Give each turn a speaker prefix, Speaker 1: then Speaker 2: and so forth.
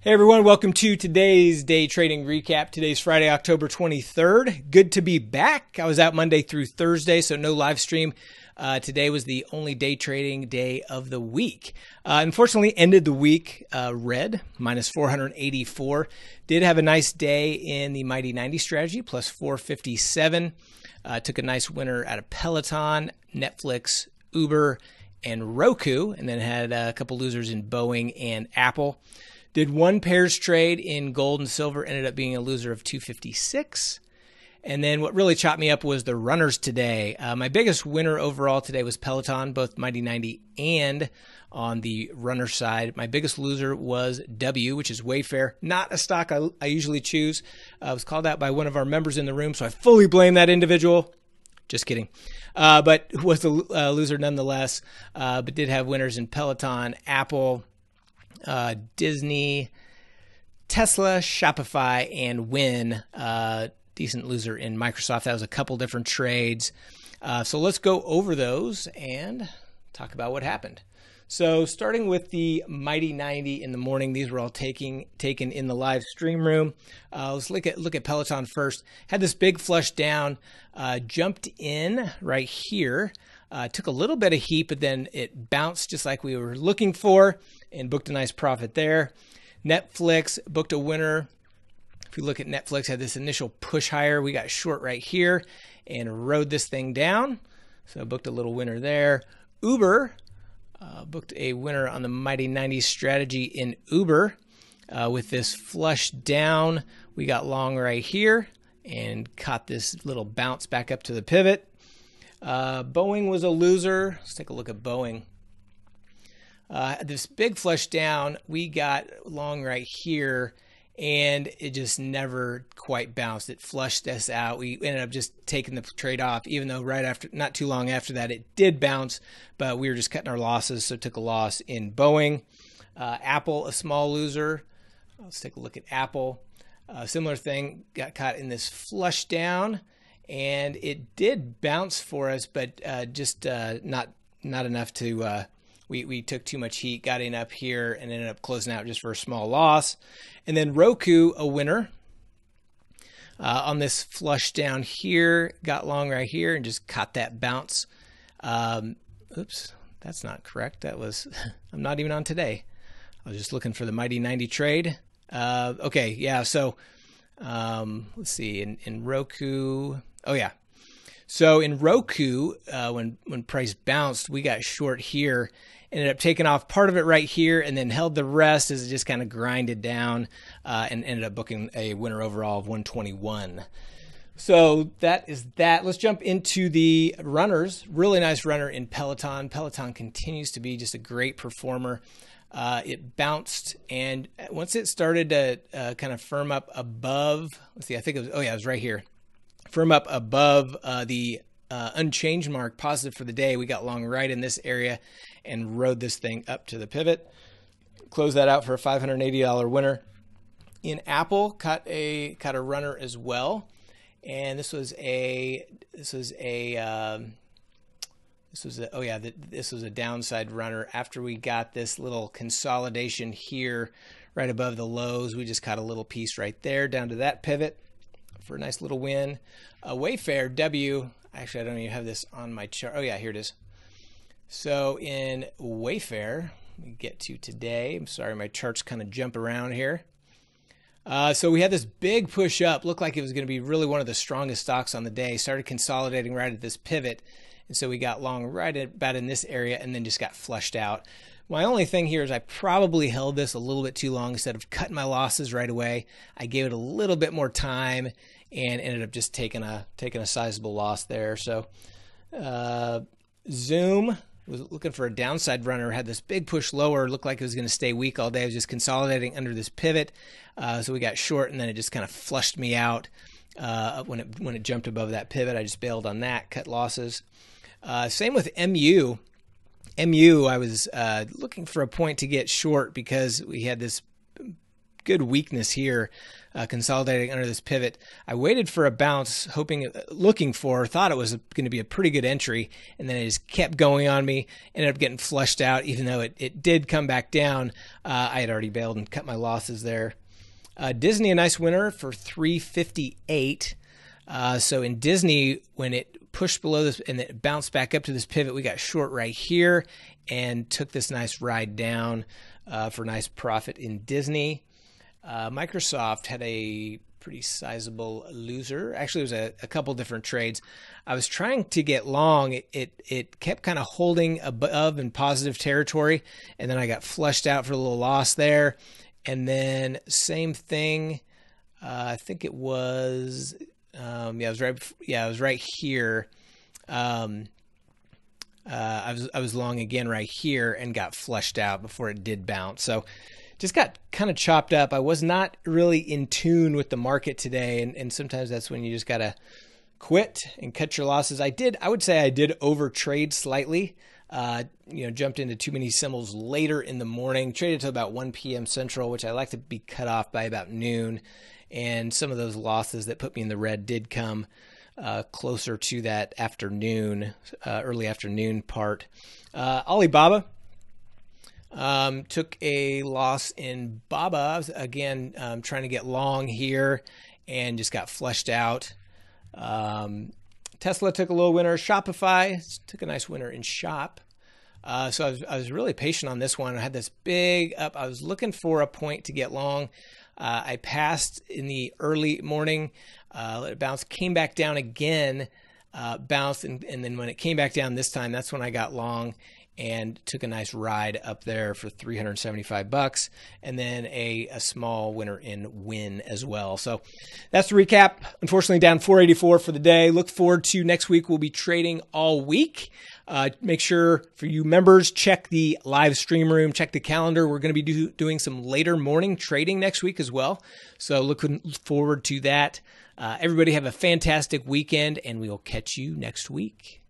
Speaker 1: Hey everyone, welcome to today's day trading recap. Today's Friday, October 23rd. Good to be back. I was out Monday through Thursday, so no live stream. Uh, today was the only day trading day of the week. Uh, unfortunately, ended the week uh, red, minus 484. Did have a nice day in the Mighty 90 strategy, plus 457. Uh, took a nice winner out of Peloton, Netflix, Uber, and Roku, and then had a couple losers in Boeing and Apple. Did one pairs trade in gold and silver, ended up being a loser of 256. And then what really chopped me up was the runners today. Uh, my biggest winner overall today was Peloton, both Mighty 90 and on the runner side. My biggest loser was W, which is Wayfair, not a stock I, I usually choose. Uh, I was called out by one of our members in the room, so I fully blame that individual. Just kidding. Uh, but was a uh, loser nonetheless, uh, but did have winners in Peloton, Apple, uh, Disney, Tesla, Shopify, and Wynn. Uh, decent loser in Microsoft. That was a couple different trades. Uh, so let's go over those and talk about what happened. So starting with the Mighty 90 in the morning, these were all taking taken in the live stream room. Uh, let's look at look at Peloton first. Had this big flush down, uh, jumped in right here. Uh, took a little bit of heat, but then it bounced just like we were looking for and booked a nice profit there. Netflix booked a winner. If you look at Netflix, had this initial push higher. We got short right here and rode this thing down. So booked a little winner there. Uber uh, booked a winner on the Mighty 90s strategy in Uber uh, with this flush down. We got long right here and caught this little bounce back up to the pivot. Uh, Boeing was a loser. Let's take a look at Boeing. Uh, this big flush down, we got long right here, and it just never quite bounced. It flushed us out. We ended up just taking the trade off, even though right after, not too long after that, it did bounce, but we were just cutting our losses, so took a loss in Boeing. Uh, Apple, a small loser. Let's take a look at Apple. Uh, similar thing, got caught in this flush down, and it did bounce for us, but uh, just uh, not not enough to uh, we, we took too much heat, got in up here, and ended up closing out just for a small loss. And then Roku, a winner. Uh, on this flush down here, got long right here and just caught that bounce. Um, oops, that's not correct. That was, I'm not even on today. I was just looking for the Mighty 90 trade. Uh, okay, yeah, so um, let's see, in, in Roku, oh yeah. So in Roku, uh, when when price bounced, we got short here, ended up taking off part of it right here and then held the rest as it just kind of grinded down uh, and ended up booking a winner overall of 121. So that is that. Let's jump into the runners. Really nice runner in Peloton. Peloton continues to be just a great performer. Uh, it bounced, and once it started to uh, kind of firm up above, let's see, I think it was, oh yeah, it was right here. Firm up above uh, the uh, unchanged mark positive for the day. We got long right in this area and rode this thing up to the pivot. Close that out for a $580 winner. In Apple, cut a cut a runner as well, and this was a this was a um, this was a, oh yeah this was a downside runner after we got this little consolidation here right above the lows. We just caught a little piece right there down to that pivot for a nice little win. Wayfair W Actually, I don't even have this on my chart. Oh, yeah, here it is. So in Wayfair, get to today. I'm sorry, my charts kind of jump around here. Uh, so we had this big push up, looked like it was going to be really one of the strongest stocks on the day. Started consolidating right at this pivot, and so we got long right about in this area, and then just got flushed out. My only thing here is I probably held this a little bit too long instead of cutting my losses right away. I gave it a little bit more time and ended up just taking a taking a sizable loss there. So uh, Zoom was looking for a downside runner, had this big push lower, looked like it was going to stay weak all day. It was just consolidating under this pivot, uh, so we got short, and then it just kind of flushed me out uh, when it when it jumped above that pivot. I just bailed on that, cut losses. Uh, same with MU. MU, I was uh, looking for a point to get short because we had this good weakness here, uh, consolidating under this pivot. I waited for a bounce, hoping, looking for, thought it was going to be a pretty good entry, and then it just kept going on me. Ended up getting flushed out, even though it, it did come back down. Uh, I had already bailed and cut my losses there. Uh, Disney, a nice winner for 358. Uh, so in Disney, when it pushed below this and it bounced back up to this pivot, we got short right here and took this nice ride down uh, for nice profit in Disney. Uh, Microsoft had a pretty sizable loser. Actually, it was a, a couple different trades. I was trying to get long. It it, it kept kind of holding above in positive territory, and then I got flushed out for a little loss there. And then same thing. Uh, I think it was um, yeah, I was right. Yeah, I was right here. Um, uh, I was I was long again right here and got flushed out before it did bounce. So just got kind of chopped up. I was not really in tune with the market today, and, and sometimes that's when you just gotta quit and cut your losses. I did. I would say I did over trade slightly. Uh, you know, jumped into too many symbols later in the morning. Traded till about 1 p.m. Central, which I like to be cut off by about noon. And some of those losses that put me in the red did come uh, closer to that afternoon, uh, early afternoon part. Uh, Alibaba um, took a loss in Baba. Again, um, trying to get long here and just got flushed out. Um, Tesla took a little winner. Shopify took a nice winner in Shop. Uh, so I was, I was really patient on this one. I had this big up. I was looking for a point to get long. Uh, I passed in the early morning, uh, let it bounce, came back down again, uh, bounced, and, and then when it came back down this time, that's when I got long and took a nice ride up there for 375 bucks and then a, a small winner in Wynn as well so that's the recap unfortunately down 484 for the day look forward to next week we'll be trading all week uh, make sure for you members, check the live stream room, check the calendar. We're going to be do, doing some later morning trading next week as well. So looking forward to that. Uh, everybody have a fantastic weekend, and we will catch you next week.